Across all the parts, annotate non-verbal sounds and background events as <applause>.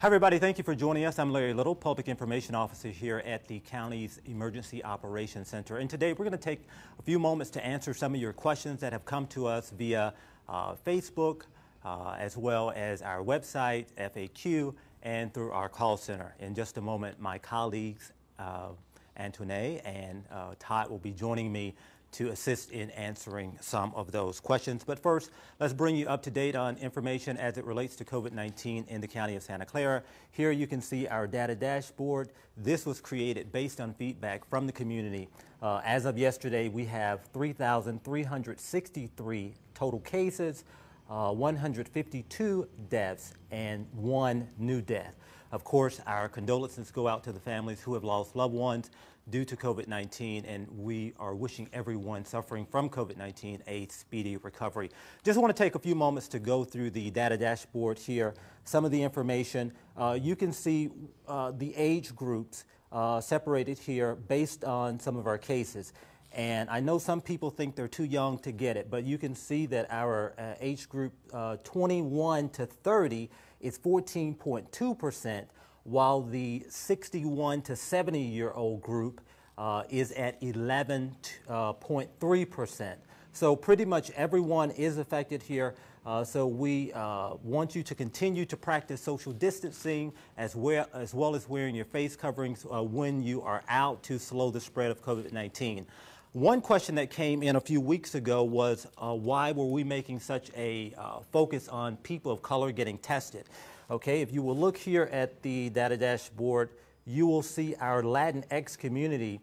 Hi, everybody. Thank you for joining us. I'm Larry Little, Public Information Officer here at the county's Emergency Operations Center. And today we're going to take a few moments to answer some of your questions that have come to us via uh, Facebook, uh, as well as our website, FAQ, and through our call center. In just a moment, my colleagues, uh, Antoinette and uh, Todd, will be joining me to assist in answering some of those questions. But first, let's bring you up to date on information as it relates to COVID-19 in the County of Santa Clara. Here you can see our data dashboard. This was created based on feedback from the community. Uh, as of yesterday, we have 3,363 total cases, uh, 152 deaths, and one new death. Of course, our condolences go out to the families who have lost loved ones due to COVID-19, and we are wishing everyone suffering from COVID-19 a speedy recovery. Just want to take a few moments to go through the data dashboard here, some of the information. Uh, you can see uh, the age groups uh, separated here based on some of our cases. And I know some people think they're too young to get it, but you can see that our uh, age group uh, 21 to 30 is 14.2 percent, while the 61 to 70 year old group uh, is at 11.3 uh, percent. So pretty much everyone is affected here. Uh, so we uh, want you to continue to practice social distancing as well as, well as wearing your face coverings uh, when you are out to slow the spread of COVID-19. One question that came in a few weeks ago was uh, why were we making such a uh, focus on people of color getting tested? Okay, if you will look here at the data dashboard, you will see our Latinx community,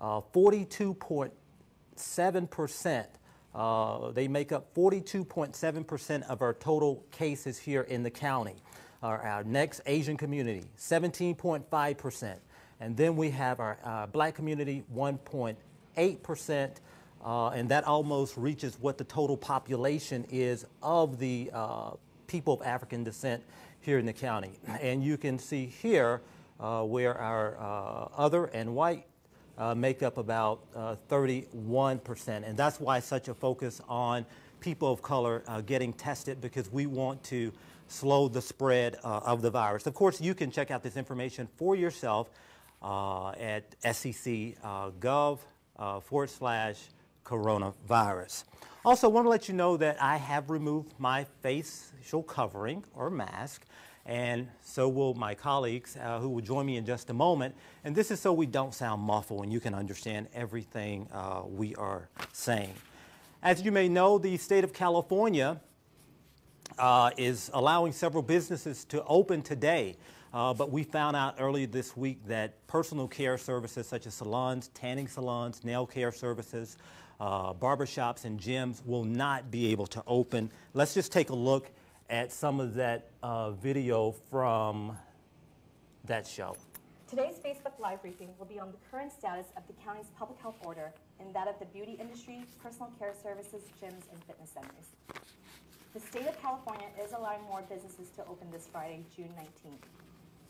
42.7%. Uh, uh, they make up 42.7% of our total cases here in the county. Our, our next Asian community, 17.5%. And then we have our uh, black community, 1.8%. Uh, and that almost reaches what the total population is of the uh, people of African descent here in the county. And you can see here uh, where our uh, other and white uh, make up about 31%. Uh, and that's why such a focus on people of color getting tested because we want to slow the spread of the virus. Of course, you can check out this information for yourself at sec.gov forward slash coronavirus. Also, want to let you know that I have removed my facial covering or mask, and so will my colleagues uh, who will join me in just a moment. And this is so we don't sound muffled and you can understand everything uh, we are saying. As you may know, the state of California uh, is allowing several businesses to open today. Uh, but we found out earlier this week that personal care services such as salons, tanning salons, nail care services, uh, barbershops and gyms will not be able to open. Let's just take a look at some of that uh, video from that show. Today's Facebook Live briefing will be on the current status of the county's public health order and that of the beauty industry, personal care services, gyms, and fitness centers. The state of California is allowing more businesses to open this Friday, June 19th.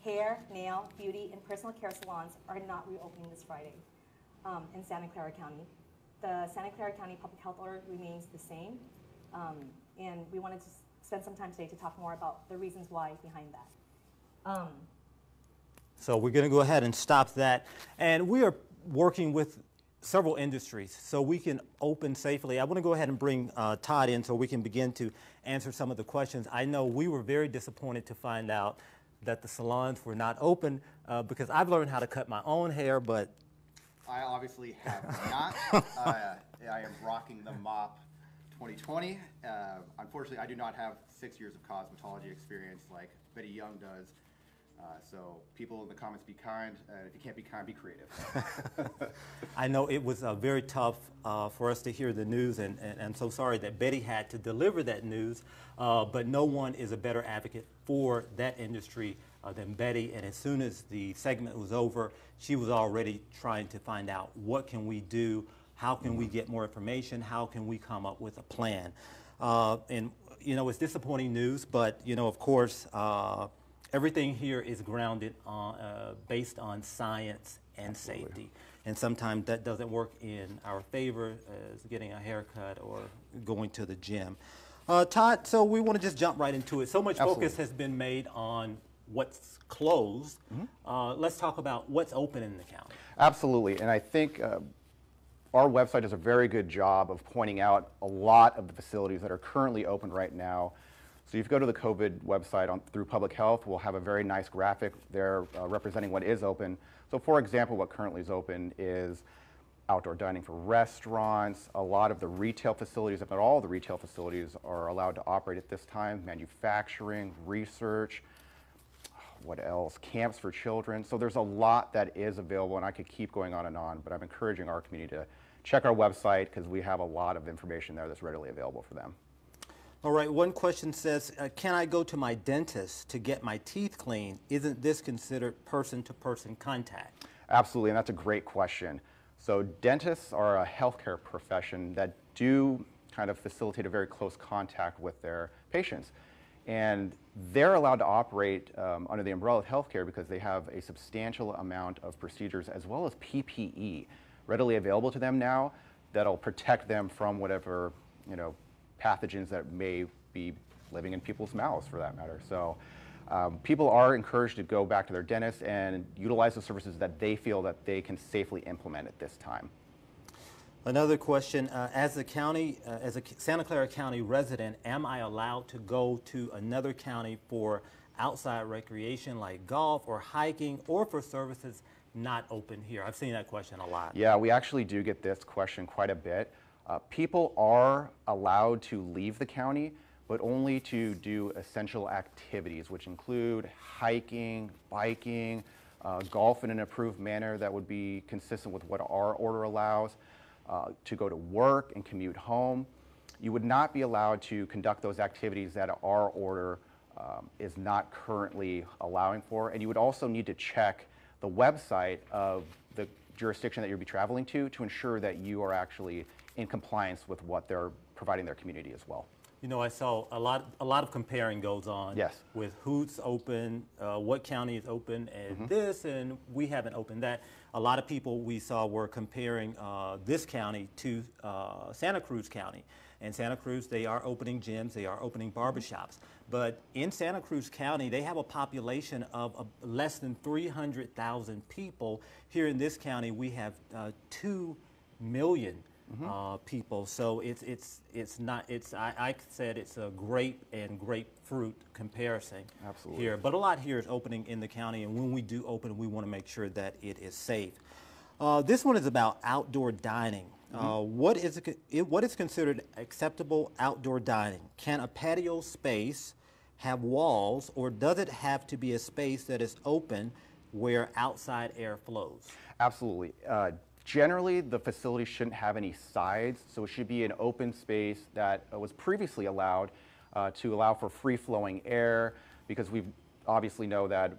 Hair, nail, beauty, and personal care salons are not reopening this Friday um, in Santa Clara County the Santa Clara County Public Health Order remains the same. Um, and we wanted to spend some time today to talk more about the reasons why behind that. Um, so we're going to go ahead and stop that. And we are working with several industries so we can open safely. I want to go ahead and bring uh, Todd in so we can begin to answer some of the questions. I know we were very disappointed to find out that the salons were not open uh, because I've learned how to cut my own hair, but I obviously have <laughs> not. uh, I am rocking the mop 2020. Uh, unfortunately, I do not have six years of cosmetology experience like Betty Young does. Uh, so people in the comments be kind. Uh, if you can't be kind, be creative. <laughs> I know it was uh, very tough uh, for us to hear the news, and, and, I'm so sorry that Betty had to deliver that news. Uh, but no one is a better advocate for that industry uh, than Betty. And as soon as the segment was over, she was already trying to find out what can we do, how can we get more information, how can we come up with a plan. Uh, and you know, it's disappointing news, but you know, of course, everything here is grounded on, uh, based on science and Absolutely. safety. And sometimes that doesn't work in our favor, as getting a haircut or going to the gym. Uh, Todd, so we want to just jump right into it. So much Absolutely. focus has been made on what's closed. Uh, let's talk about what's open in the county. Absolutely, and I think uh, our website does a very good job of pointing out a lot of the facilities that are currently open right now. So if you go to the COVID website on, through Public Health, we'll have a very nice graphic there uh, representing what is open. So for example, what currently is open is outdoor dining for restaurants. A lot of the retail facilities, if not all the retail facilities, are allowed to operate at this time. Manufacturing, research, what else? Camps for children. So there's a lot that is available, and I could keep going on and on, but I'm encouraging our community to check our website because we have a lot of information there that's readily available for them. All right, one question says, uh, can I go to my dentist to get my teeth cleaned? Isn't this considered person-to-person contact? Absolutely, and that's a great question. So dentists are a healthcare profession that do kind of facilitate a very close contact with their patients. And they're allowed to operate um, under the umbrella of healthcare because they have a substantial amount of procedures as well as PPE readily available to them now that'll protect them from whatever, you know, pathogens that may be living in people's mouths for that matter. So um, people are encouraged to go back to their dentist and utilize the services that they feel that they can safely implement at this time. Another question, uh, as a county, uh, as a Santa Clara County resident, am I allowed to go to another county for outside recreation like golf or hiking or for services not open here? I've seen that question a lot. Yeah, we actually do get this question quite a bit. Uh, people are allowed to leave the county, but only to do essential activities, which include hiking, biking, uh, golf in an approved manner that would be consistent with what our order allows, uh, to go to work and commute home. You would not be allowed to conduct those activities that our order um, is not currently allowing for. And you would also need to check the website of the jurisdiction that you'll be traveling to to ensure that you are actually in compliance with what they're providing their community as well. You know, I saw a lot, a lot of comparing goes on. Yes. With who's open, uh, what county is open, and Mm-hmm. this, and we haven't opened that. A lot of people we saw were comparing uh, this county to uh, Santa Cruz County. And Santa Cruz, they are opening gyms, they are opening barbershops. But in Santa Cruz County, they have a population of uh, less than 300,000 people. Here in this county, we have uh, 2 million uh, people. So it's it's it's not it's I, I said it's a grape and grapefruit comparison Absolutely. here. But a lot here is opening in the county, and when we do open, we want to make sure that it is safe. Uh, this one is about outdoor dining. Uh, what is it, what is considered acceptable outdoor dining? Can a patio space have walls, or does it have to be a space that is open where outside air flows? Absolutely. Uh, generally, the facility shouldn't have any sides, so it should be an open space that uh, was previously allowed uh, to allow for free flowing air because we obviously know that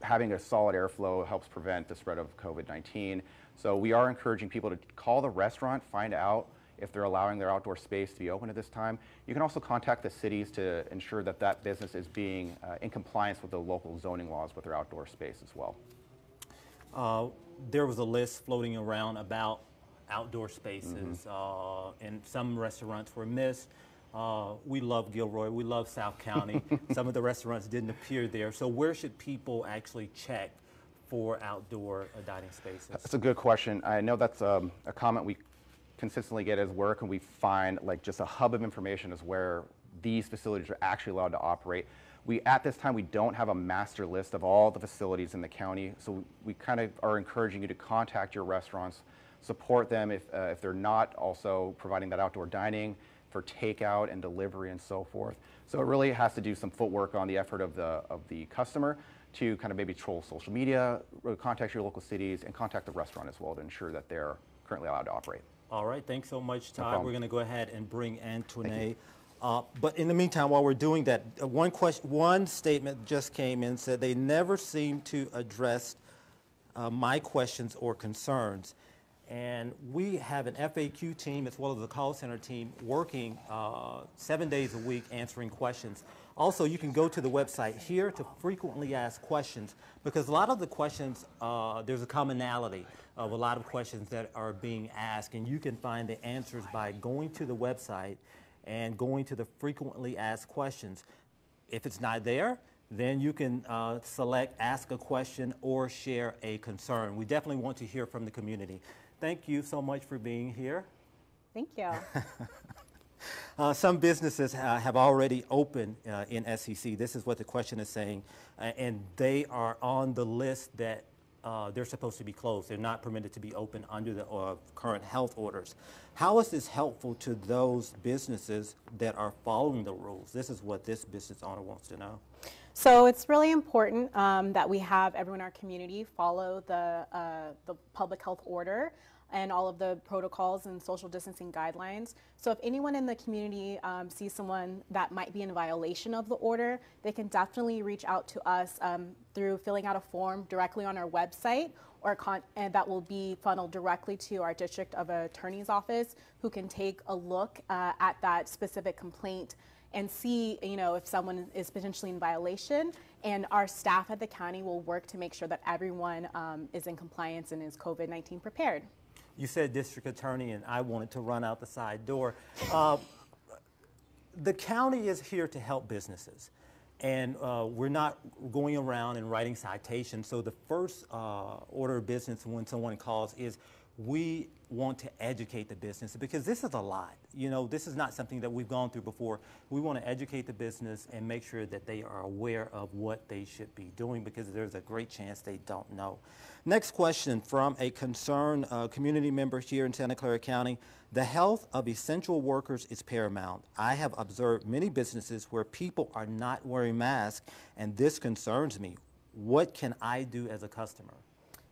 having a solid airflow helps prevent the spread of COVID 19. So we are encouraging people to call the restaurant, find out if they're allowing their outdoor space to be open at this time. You can also contact the cities to ensure that that business is being uh, in compliance with the local zoning laws with their outdoor space as well. Uh, there was a list floating around about outdoor spaces, uh, and some restaurants were missed. Uh, we love Gilroy. We love South County. <laughs> some of the restaurants didn't appear there. So, where should people actually check for outdoor uh, dining spaces? That's a good question. I know that's um, a comment we consistently get as where can we find like just a hub of information is where these facilities are actually allowed to operate. We, at this time, we don't have a master list of all the facilities in the county, so we kind of are encouraging you to contact your restaurants, support them if, uh, if they're not also providing that outdoor dining for takeout and delivery and so forth. So it really has to do some footwork on the effort of the, of the customer to kind of maybe troll social media, uh, contact your local cities, and contact the restaurant as well to ensure that they're currently allowed to operate. All right, thanks so much, Todd. problem. we're going to go ahead and bring Antoine up. But in the meantime, while we're doing that, uh, one question, one statement just came in said they never seem to address uh, my questions or concerns. And we have an FAQ team as well as a call center team working uh, seven days a week answering questions. Also, you can go to the website here to frequently ask questions because a lot of the questions, uh, there's a commonality of a lot of questions that are being asked, and you can find the answers by going to the website and going to the frequently asked questions. If it's not there, Then you can uh, select ask a question or share a concern. We definitely want to hear from the community. Thank you so much for being here. Thank you. <laughs> Uh, some businesses uh, have already opened uh, in SEC. This is what the question is saying, uh, and they are on the list that uh, they're supposed to be closed. They're not permitted to be open under the uh, current health orders. How is this helpful to those businesses that are following the rules? This is what this business owner wants to know. So it's really important um, that we have everyone in our community follow the, uh, the public health order and all of the protocols and social distancing guidelines. So if anyone in the community um, sees someone that might be in violation of the order, they can definitely reach out to us um, through filling out a form directly on our website or and that will be funneled directly to our district of attorney's office who can take a look uh, at that specific complaint and see, you know, if someone is potentially in violation. And our staff at the county will work to make sure that everyone um, is in compliance and is COVID-19 prepared. You said district attorney, and I wanted to run out the side door. Uh, the county is here to help businesses, and uh, we're not going around and writing citations. So the first uh, order of business when someone calls is we want to educate the business because this is a lot. You know, this is not something that we've gone through before. We want to educate the business and make sure that they are aware of what they should be doing because there's a great chance they don't know. Next question from a concerned uh, community member here in Santa Clara County. The health of essential workers is paramount. I have observed many businesses where people are not wearing masks, and this concerns me. What can I do as a customer?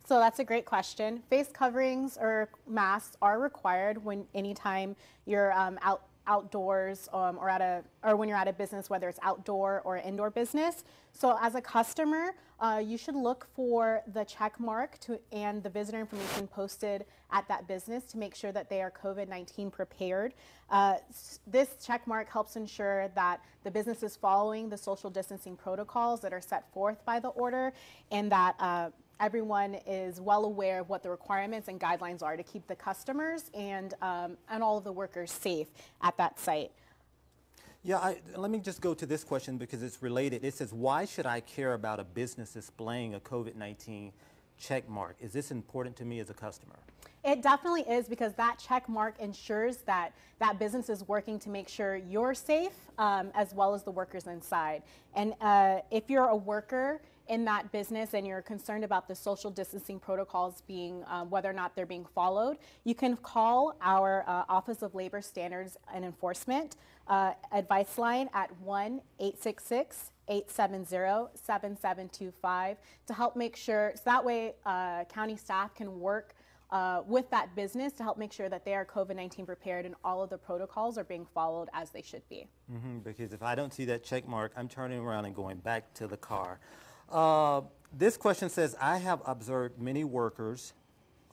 So that's a great question. Face coverings or masks are required when anytime you're um, out outdoors um, or at a or when you're at a business, whether it's outdoor or indoor business. So as a customer, uh, you should look for the check mark to and the visitor information posted at that business to make sure that they are COVID-19 prepared. Uh, this check mark helps ensure that the business is following the social distancing protocols that are set forth by the order and that uh, everyone is well aware of what the requirements and guidelines are to keep the customers and, um, and all of the workers safe at that site. Yeah, I, let me just go to this question because it's related. It says, why should I care about a business displaying a COVID-19 check mark? Is this important to me as a customer? It definitely is because that check mark ensures that that business is working to make sure you're safe um, as well as the workers inside. And uh, if you're a worker in that business and you're concerned about the social distancing protocols being um, whether or not they're being followed, you can call our uh, Office of Labor Standards and Enforcement uh, advice line at 1 866 870 7725 to help make sure, so that way uh, county staff can work. Uh, with that business to help make sure that they are COVID 19 prepared and all of the protocols are being followed as they should be. Mm-hmm, because if I don't see that check mark, I'm turning around and going back to the car. Uh, this question says, I have observed many workers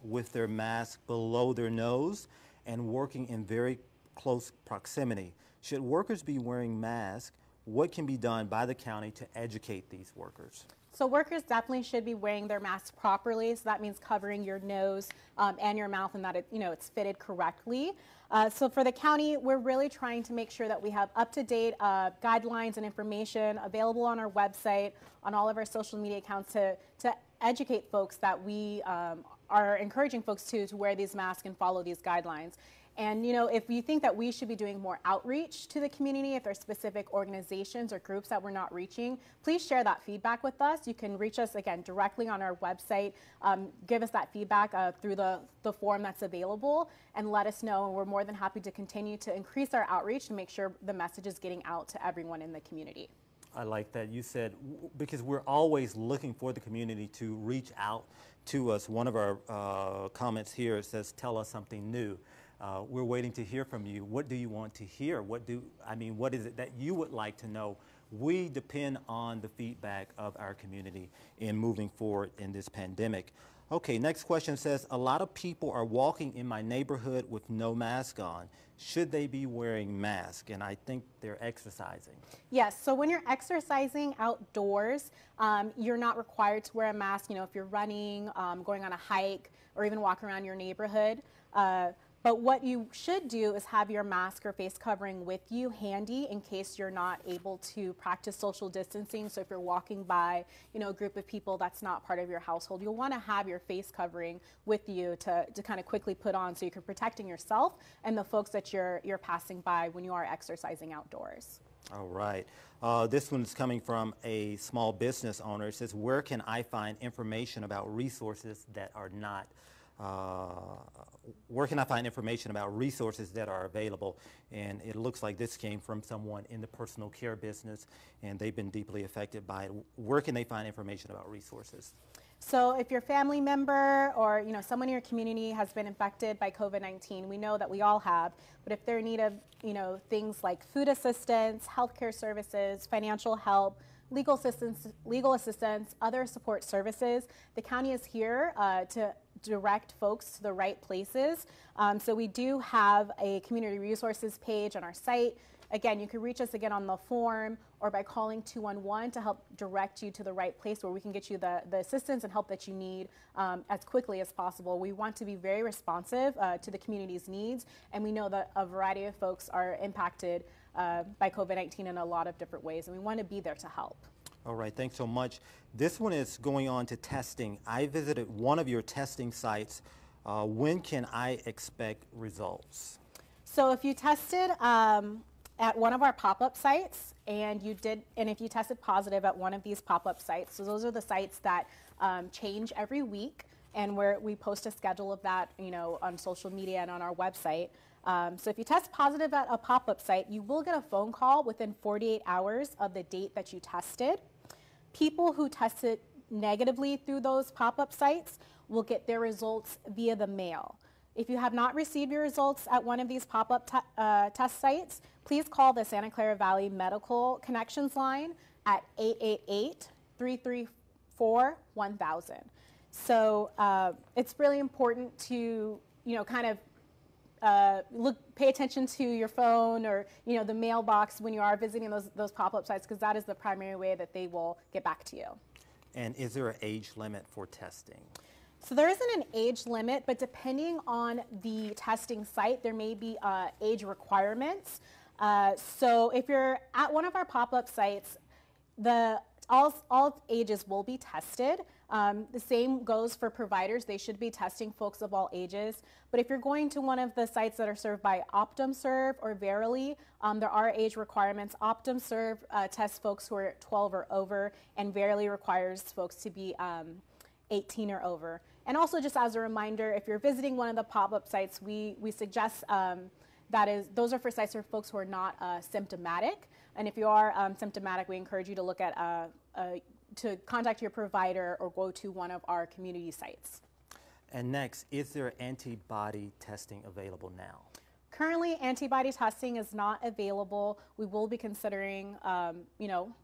with their mask below their nose and working in very close proximity. Should workers be wearing masks? What can be done by the county to educate these workers? So workers definitely should be wearing their masks properly. So that means covering your nose um, and your mouth and that it, you know, it's fitted correctly. Uh, so for the county, we're really trying to make sure that we have up-to-date uh, guidelines and information available on our website, on all of our social media accounts to, to educate folks that we um, are encouraging folks to, to wear these masks and follow these guidelines. And you know, if you think that we should be doing more outreach to the community, if there's specific organizations or groups that we're not reaching, please share that feedback with us. You can reach us again directly on our website. Um, give us that feedback uh, through the, the form that's available and let us know. And we're more than happy to continue to increase our outreach and make sure the message is getting out to everyone in the community. I like that. You said, because we're always looking for the community to reach out to us. One of our uh, comments here says, tell us something new. Uh, we're waiting to hear from you. What do you want to hear? What do I mean? What is it that you would like to know? We depend on the feedback of our community in moving forward in this pandemic. Okay, next question says a lot of people are walking in my neighborhood with no mask on. Should they be wearing masks? And I think they're exercising. Yes, so when you're exercising outdoors, um, you're not required to wear a mask. You know, if you're running, um, going on a hike, or even walking around your neighborhood. Uh, But what you should do is have your mask or face covering with you handy in case you're not able to practice social distancing. So if you're walking by, you know, a group of people that's not part of your household, you'll want to have your face covering with you to, to kind of quickly put on so you can protecting yourself and the folks that you're you're passing by when you are exercising outdoors. All right. Uh, this one's coming from a small business owner. It says, Where can I find information about resources that are not? Uh, where can I find information about resources that are available? And it looks like this came from someone in the personal care business, and they've been deeply affected by it. Where can they find information about resources? So if your family member or you know someone in your community has been infected by COVID-19, we know that we all have, but if they're in need of you know things like food assistance, healthcare services, financial help, legal assistance, legal assistance, other support services, the county is here uh, to direct folks to the right places. Um, so we do have a community resources page on our site. Again, you can reach us again on the form or by calling 211 to help direct you to the right place where we can get you the, the assistance and help that you need um, as quickly as possible. We want to be very responsive uh, to the community's needs, and we know that a variety of folks are impacted uh, by COVID 19 in a lot of different ways, and we want to be there to help. All right, thanks so much. This one is going on to testing. I visited one of your testing sites. Uh, when can I expect results? So if you tested um, at one of our pop-up sites and you did and if you tested positive at one of these pop-up sites so those are the sites that um, change every week and where we post a schedule of that you know on social media and on our website um, so if you test positive at a pop-up site you will get a phone call within 48 hours of the date that you tested people who tested negatively through those pop-up sites will get their results via the mail if you have not received your results at one of these pop-up uh, test sites, please call the Santa Clara Valley Medical Connections line at 888-334-1000. So uh, it's really important to, you know, kind of uh, look, pay attention to your phone or you know the mailbox when you are visiting those those pop-up sites because that is the primary way that they will get back to you. And is there an age limit for testing? So there isn't an age limit, but depending on the testing site, there may be uh, age requirements. Uh, so if you're at one of our pop-up sites, the all, all ages will be tested. Um, the same goes for providers. They should be testing folks of all ages. But if you're going to one of the sites that are served by OptumServe or Verily, um, there are age requirements. OptumServe uh, tests folks who are 12 or over, and Verily requires folks to be um, 18 or over. And also just as a reminder, if you're visiting one of the pop-up sites, we, we suggest um, that is, those are for sites for folks who are not uh, symptomatic. And if you are um, symptomatic, we encourage you to look at, uh, uh, to contact your provider or go to one of our community sites. And next, is there antibody testing available now? Currently, antibody testing is not available. We will be considering, um, you know,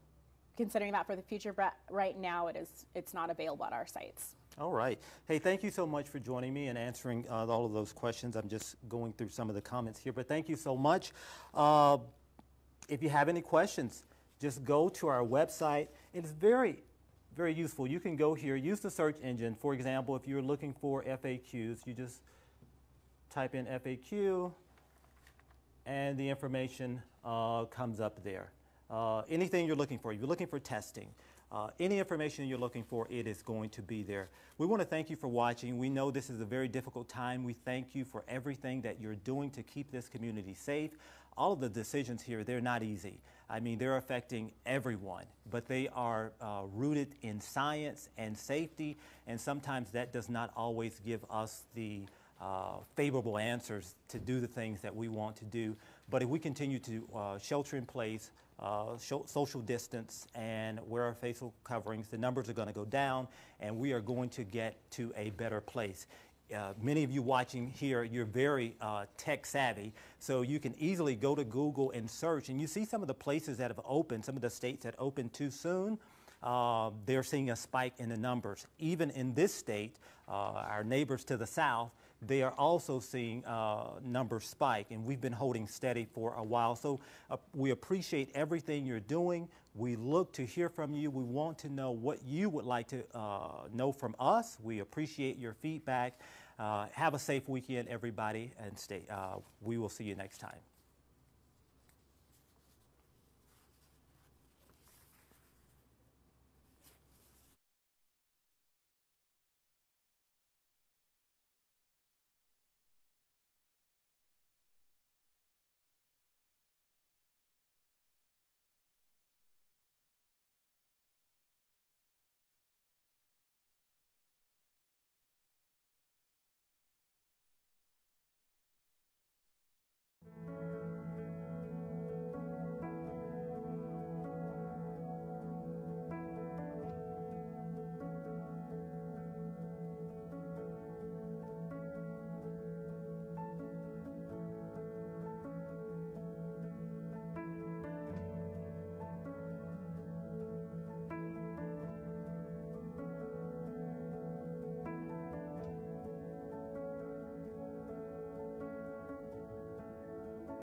considering that for the future, but right now it is, it's not available at our sites. All right. Hey, thank you so much for joining me and answering uh, all of those questions. I'm just going through some of the comments here, but thank you so much. Uh, if you have any questions, just go to our website. It's very, very useful. You can go here, use the search engine. For example, if you're looking for FAQs, you just type in FAQ and the information uh, comes up there. Uh, anything you're looking for, you're looking for testing, uh, any information you're looking for, it is going to be there. We want to thank you for watching. We know this is a very difficult time. We thank you for everything that you're doing to keep this community safe. All of the decisions here, they're not easy. I mean, they're affecting everyone, but they are uh, rooted in science and safety, and sometimes that does not always give us the uh, favorable answers to do the things that we want to do. But if we continue to uh, shelter in place, uh, social distance and wear our facial coverings, the numbers are going to go down and we are going to get to a better place. Uh, many of you watching here, you're very uh, tech savvy, so you can easily go to Google and search, and you see some of the places that have opened, some of the states that opened too soon. Uh, they're seeing a spike in the numbers. Even in this state, uh, our neighbors to the south, they are also seeing uh, numbers spike, and we've been holding steady for a while. So uh, we appreciate everything you're doing. We look to hear from you. We want to know what you would like to uh, know from us. We appreciate your feedback. Uh, have a safe weekend, everybody, and stay. Uh, we will see you next time.